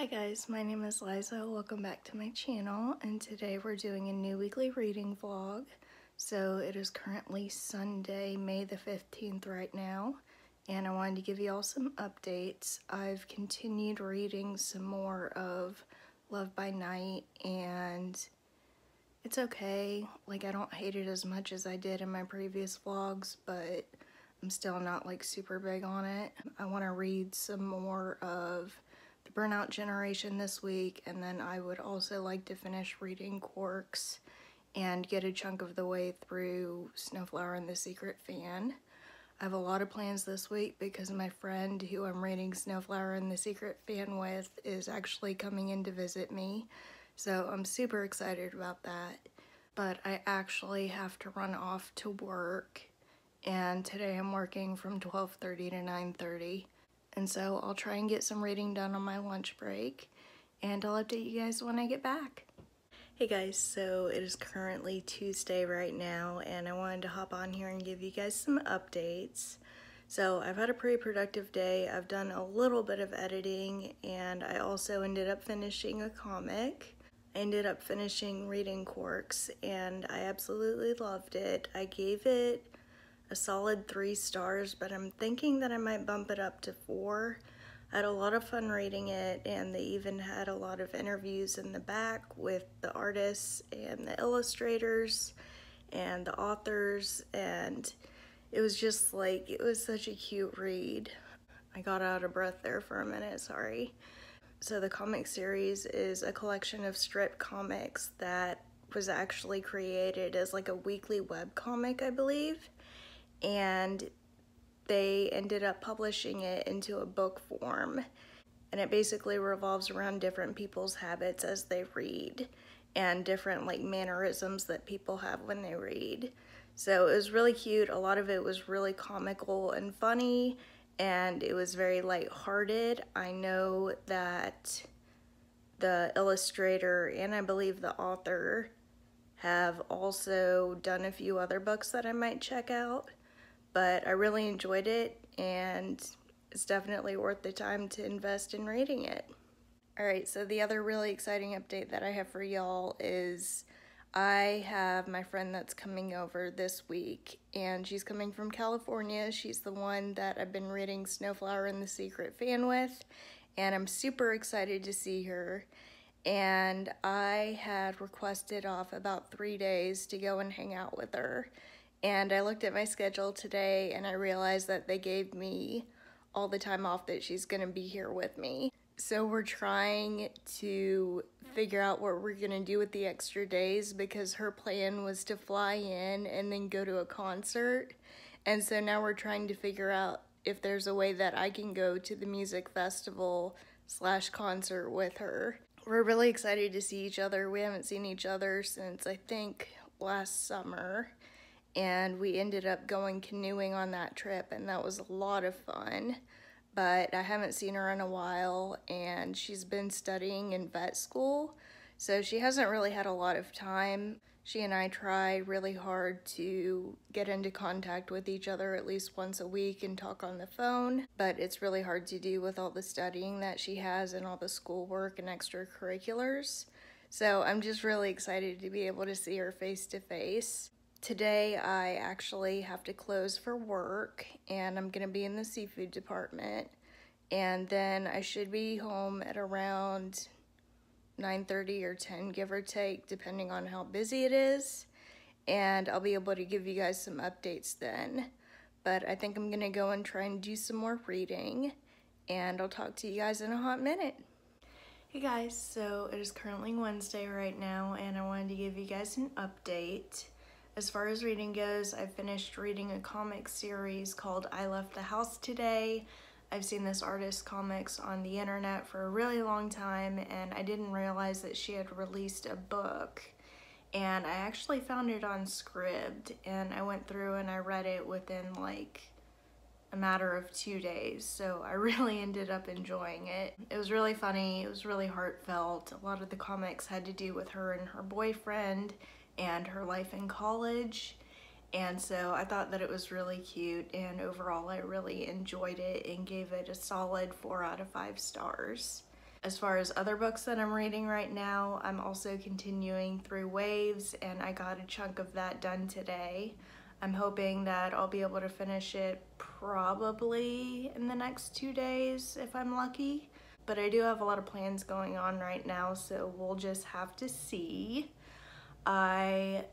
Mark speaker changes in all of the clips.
Speaker 1: Hi guys, my name is Liza. Welcome back to my channel and today we're doing a new weekly reading vlog. So it is currently Sunday, May the 15th right now and I wanted to give you all some updates. I've continued reading some more of Live by Night and it's okay. Like I don't hate it as much as I did in my previous vlogs but I'm still not like super big on it. I want to read some more of the Burnout Generation this week and then I would also like to finish reading Quarks and get a chunk of the way through Snowflower and the Secret Fan. I have a lot of plans this week because my friend who I'm reading Snowflower and the Secret Fan with is actually coming in to visit me. So I'm super excited about that. But I actually have to run off to work and today I'm working from 12.30 to 9.30 and so I'll try and get some reading done on my lunch break and I'll update you guys when I get back. Hey guys, so it is currently Tuesday right now and I wanted to hop on here and give you guys some updates. So I've had a pretty productive day. I've done a little bit of editing and I also ended up finishing a comic. I ended up finishing reading Quarks and I absolutely loved it. I gave it a solid three stars, but I'm thinking that I might bump it up to four. I had a lot of fun reading it, and they even had a lot of interviews in the back with the artists and the illustrators and the authors, and it was just like, it was such a cute read. I got out of breath there for a minute, sorry. So the comic series is a collection of strip comics that was actually created as like a weekly web comic, I believe and they ended up publishing it into a book form. And it basically revolves around different people's habits as they read and different like mannerisms that people have when they read. So it was really cute. A lot of it was really comical and funny and it was very lighthearted. I know that the illustrator and I believe the author have also done a few other books that I might check out but I really enjoyed it and it's definitely worth the time to invest in reading it. Alright, so the other really exciting update that I have for y'all is I have my friend that's coming over this week and she's coming from California. She's the one that I've been reading Snowflower and the Secret Fan with and I'm super excited to see her. And I had requested off about three days to go and hang out with her. And I looked at my schedule today and I realized that they gave me all the time off that she's gonna be here with me. So we're trying to figure out what we're gonna do with the extra days because her plan was to fly in and then go to a concert. And so now we're trying to figure out if there's a way that I can go to the music festival slash concert with her. We're really excited to see each other. We haven't seen each other since I think last summer and we ended up going canoeing on that trip and that was a lot of fun but I haven't seen her in a while and she's been studying in vet school so she hasn't really had a lot of time. She and I try really hard to get into contact with each other at least once a week and talk on the phone, but it's really hard to do with all the studying that she has and all the schoolwork and extracurriculars. So I'm just really excited to be able to see her face to face. Today I actually have to close for work and I'm going to be in the seafood department and then I should be home at around 9.30 or 10 give or take depending on how busy it is and I'll be able to give you guys some updates then but I think I'm going to go and try and do some more reading and I'll talk to you guys in a hot minute. Hey guys, so it is currently Wednesday right now and I wanted to give you guys an update. As far as reading goes, I finished reading a comic series called I Left the House Today. I've seen this artist comics on the internet for a really long time and I didn't realize that she had released a book and I actually found it on Scribd and I went through and I read it within like a matter of two days so I really ended up enjoying it. It was really funny, it was really heartfelt. A lot of the comics had to do with her and her boyfriend and her life in college. And so I thought that it was really cute and overall I really enjoyed it and gave it a solid four out of five stars. As far as other books that I'm reading right now, I'm also continuing through Waves and I got a chunk of that done today. I'm hoping that I'll be able to finish it probably in the next two days if I'm lucky. But I do have a lot of plans going on right now, so we'll just have to see. I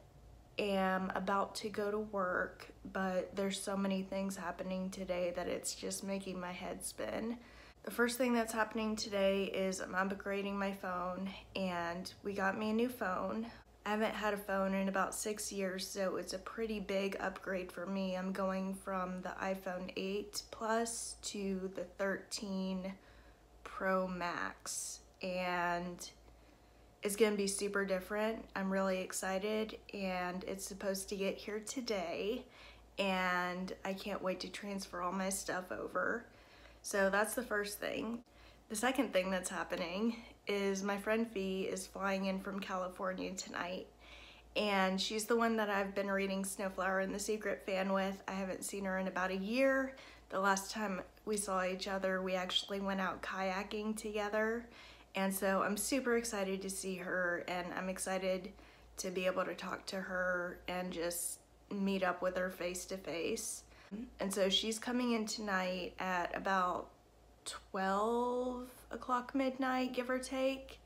Speaker 1: am about to go to work, but there's so many things happening today that it's just making my head spin. The first thing that's happening today is I'm upgrading my phone and we got me a new phone. I haven't had a phone in about six years, so it's a pretty big upgrade for me. I'm going from the iPhone 8 Plus to the 13 Pro Max and it's gonna be super different. I'm really excited and it's supposed to get here today and I can't wait to transfer all my stuff over. So that's the first thing. The second thing that's happening is my friend Fee is flying in from California tonight and she's the one that I've been reading Snowflower and the Secret fan with. I haven't seen her in about a year. The last time we saw each other, we actually went out kayaking together. And so I'm super excited to see her and I'm excited to be able to talk to her and just meet up with her face to face. And so she's coming in tonight at about 12 o'clock midnight, give or take.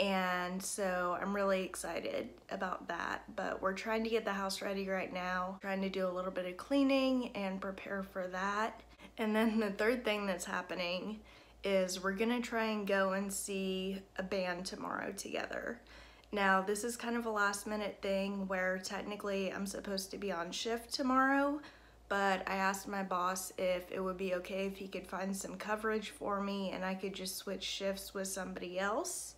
Speaker 1: And so I'm really excited about that. But we're trying to get the house ready right now, trying to do a little bit of cleaning and prepare for that. And then the third thing that's happening is we're gonna try and go and see a band tomorrow together. Now, this is kind of a last minute thing where technically I'm supposed to be on shift tomorrow, but I asked my boss if it would be okay if he could find some coverage for me and I could just switch shifts with somebody else.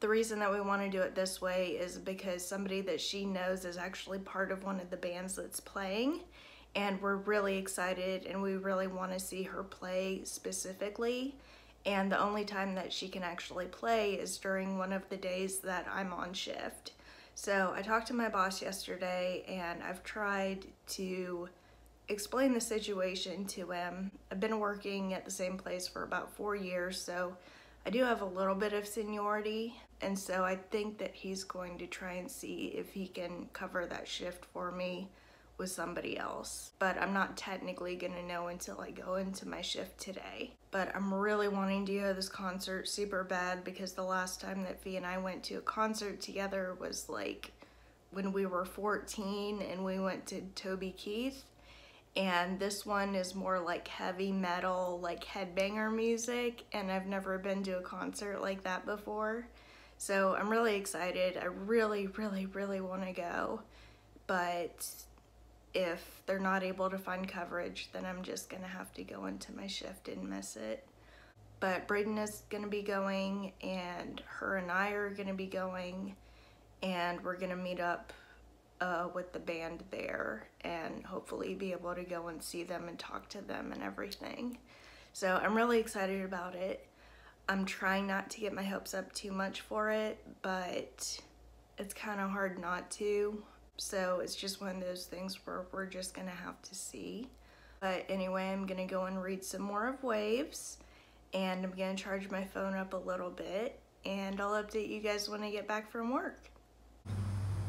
Speaker 1: The reason that we want to do it this way is because somebody that she knows is actually part of one of the bands that's playing and we're really excited and we really want to see her play specifically and the only time that she can actually play is during one of the days that I'm on shift. So I talked to my boss yesterday and I've tried to explain the situation to him. I've been working at the same place for about four years, so I do have a little bit of seniority, and so I think that he's going to try and see if he can cover that shift for me with somebody else. But I'm not technically gonna know until I go into my shift today. But I'm really wanting to go to this concert super bad because the last time that Fee and I went to a concert together was like when we were 14 and we went to Toby Keith and this one is more like heavy metal, like headbanger music, and I've never been to a concert like that before. So I'm really excited. I really, really, really want to go, but if they're not able to find coverage, then I'm just gonna have to go into my shift and miss it. But Braden is gonna be going, and her and I are gonna be going, and we're gonna meet up uh, with the band there and hopefully be able to go and see them and talk to them and everything. So I'm really excited about it. I'm trying not to get my hopes up too much for it, but it's kind of hard not to. So it's just one of those things where we're just gonna have to see. But anyway, I'm gonna go and read some more of Waves and I'm gonna charge my phone up a little bit and I'll update you guys when I get back from work.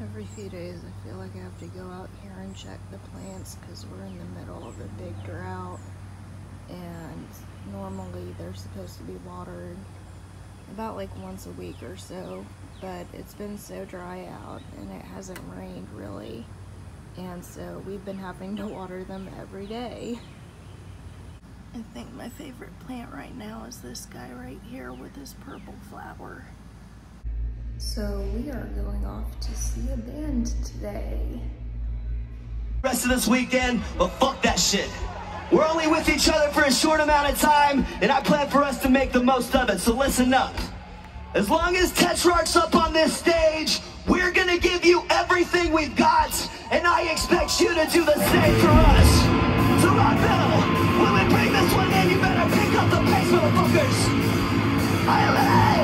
Speaker 1: Every few days I feel like I have to go out here and check the plants because we're in the middle of a big drought and normally they're supposed to be watered about like once a week or so but it's been so dry out and it hasn't rained really and so we've been having to water them every day. I think my favorite plant right now is this guy right here with this purple flower. So we are going off to see a band today.
Speaker 2: Rest of this weekend, but fuck that shit. We're only with each other for a short amount of time, and I plan for us to make the most of it, so listen up. As long as Tetrarch's up on this stage, we're gonna give you everything we've got, and I expect you to do the same for us. So Rockville, when we bring this one in, you better pick up the pace, motherfuckers. I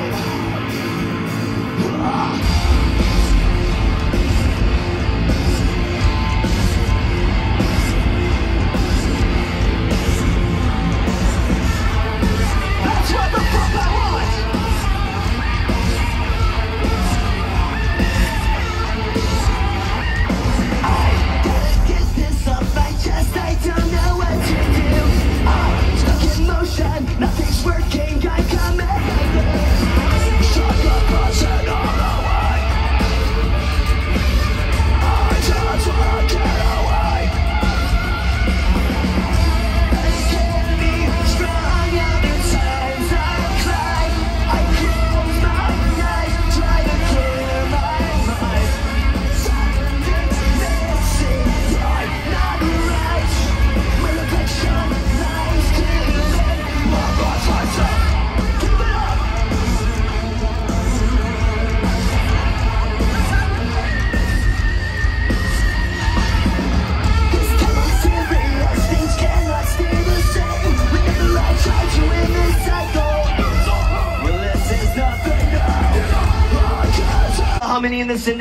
Speaker 2: alive.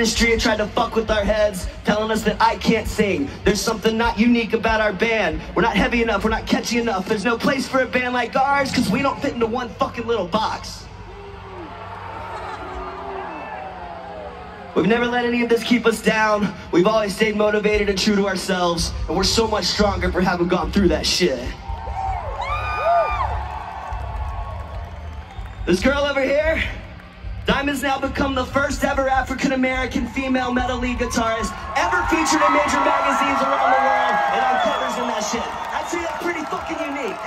Speaker 2: Industry have tried to fuck with our heads, telling us that I can't sing. There's something not unique about our band. We're not heavy enough, we're not catchy enough. There's no place for a band like ours because we don't fit into one fucking little box. We've never let any of this keep us down. We've always stayed motivated and true to ourselves, and we're so much stronger for having gone through that shit. This girl over here, Diamond's now become the first ever African American female metal lead guitarist ever featured in major magazines around the world and on covers and that shit. I'd say that's pretty fucking unique.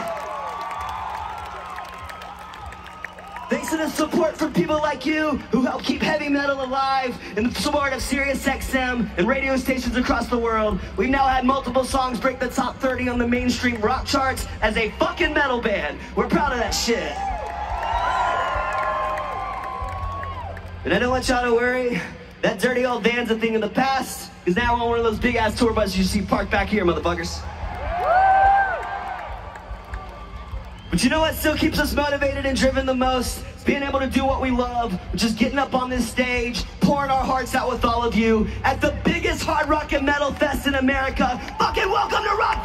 Speaker 2: Thanks to the support from people like you who help keep heavy metal alive and the support of Sirius XM and radio stations across the world, we've now had multiple songs break the top 30 on the mainstream rock charts as a fucking metal band. We're proud of that shit. And I don't want y'all to worry, that dirty old van's a thing of the past, because now I'm on one of those big ass tour buses you see parked back here, motherfuckers. But you know what still keeps us motivated and driven the most? It's being able to do what we love, which is getting up on this stage, pouring our hearts out with all of you at the biggest hard rock and metal fest in America. Fucking welcome to Rock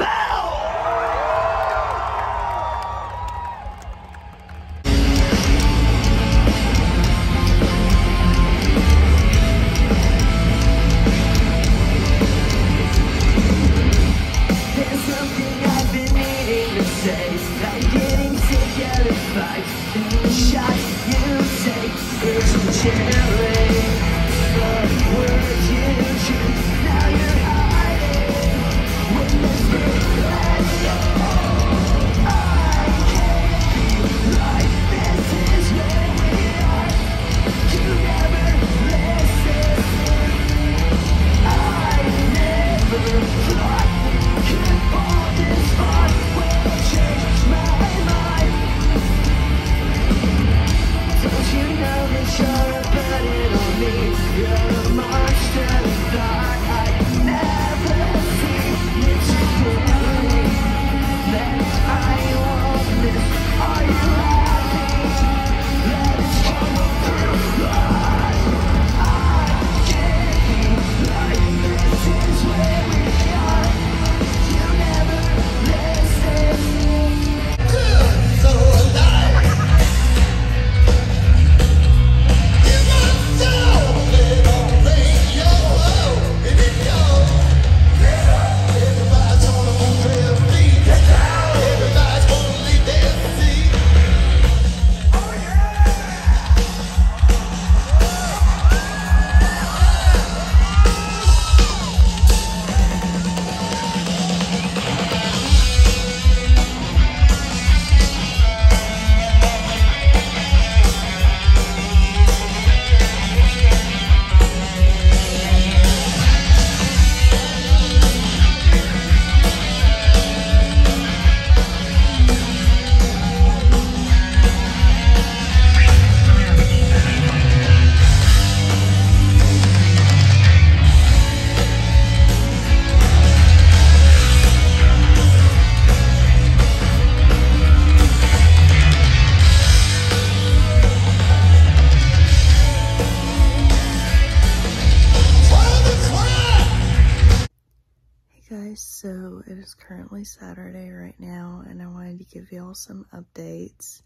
Speaker 1: give y'all some updates.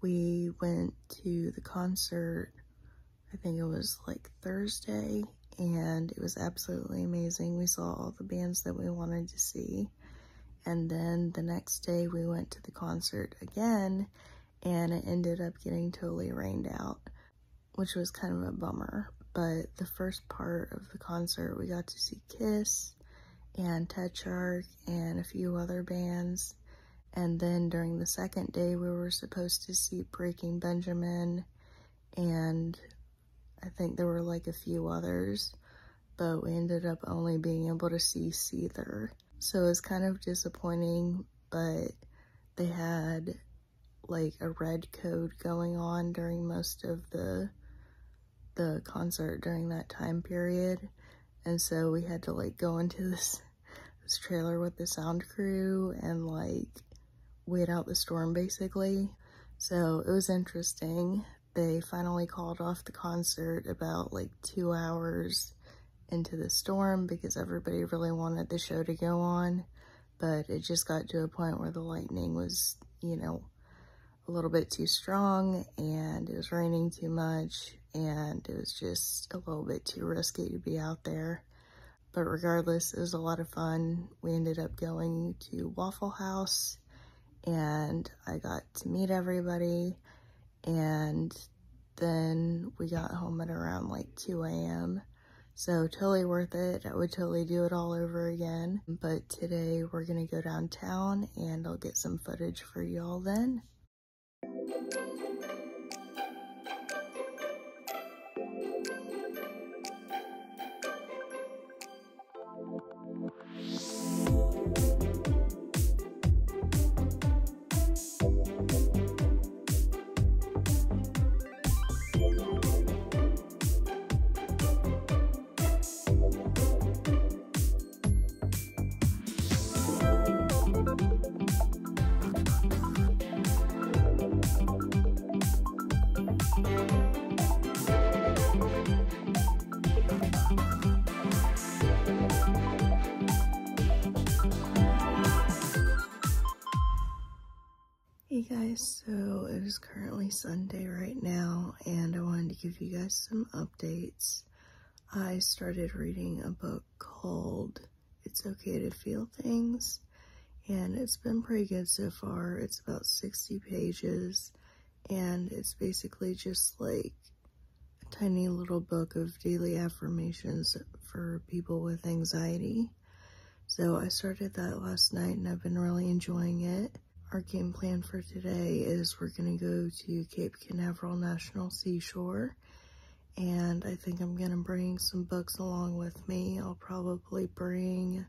Speaker 1: We went to the concert, I think it was like Thursday, and it was absolutely amazing. We saw all the bands that we wanted to see. And then the next day we went to the concert again, and it ended up getting totally rained out, which was kind of a bummer. But the first part of the concert, we got to see Kiss and Ted Tetrarch and a few other bands. And then during the second day, we were supposed to see Breaking Benjamin, and I think there were like a few others, but we ended up only being able to see Seether. So it was kind of disappointing, but they had like a red code going on during most of the the concert during that time period and so we had to like go into this this trailer with the sound crew and like wait out the storm basically so it was interesting they finally called off the concert about like two hours into the storm because everybody really wanted the show to go on. But it just got to a point where the lightning was, you know, a little bit too strong and it was raining too much and it was just a little bit too risky to be out there. But regardless, it was a lot of fun. We ended up going to Waffle House and I got to meet everybody and then we got home at around like 2 a.m. So totally worth it. I would totally do it all over again. But today we're gonna go downtown and I'll get some footage for y'all then. Sunday right now, and I wanted to give you guys some updates. I started reading a book called It's Okay to Feel Things, and it's been pretty good so far. It's about 60 pages, and it's basically just like a tiny little book of daily affirmations for people with anxiety. So I started that last night, and I've been really enjoying it our game plan for today is we're going to go to Cape Canaveral National Seashore. And I think I'm going to bring some books along with me. I'll probably bring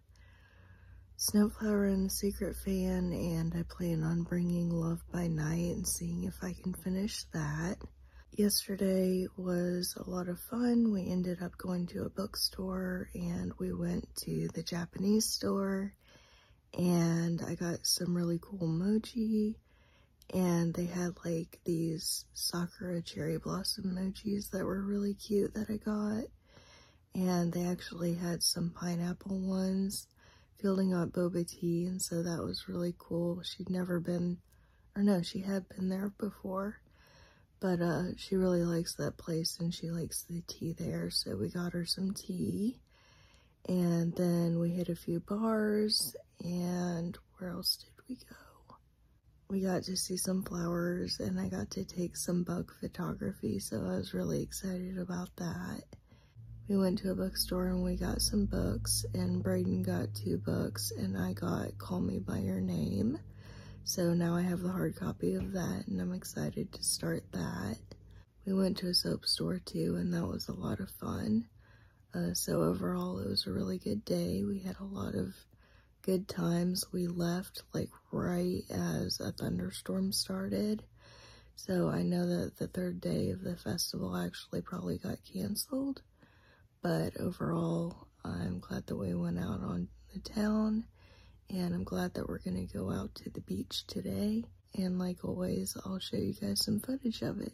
Speaker 1: Snowflower and the Secret Fan, and I plan on bringing Live by Night and seeing if I can finish that. Yesterday was a lot of fun. We ended up going to a bookstore and we went to the Japanese store and I got some really cool emoji and they had like these sakura cherry blossom emojis that were really cute that I got and they actually had some pineapple ones Fielding got boba tea and so that was really cool. She'd never been or no she had been there before but uh she really likes that place and she likes the tea there so we got her some tea and then we hit a few bars and where else did we go? We got to see some flowers and I got to take some bug photography, so I was really excited about that. We went to a bookstore and we got some books and Braden got two books and I got Call Me By Your Name. So now I have the hard copy of that and I'm excited to start that. We went to a soap store too and that was a lot of fun. Uh, so overall it was a really good day. We had a lot of good times. We left like right as a thunderstorm started. So I know that the third day of the festival actually probably got canceled. But overall, I'm glad that we went out on the town. And I'm glad that we're going to go out to the beach today. And like always, I'll show you guys some footage of it.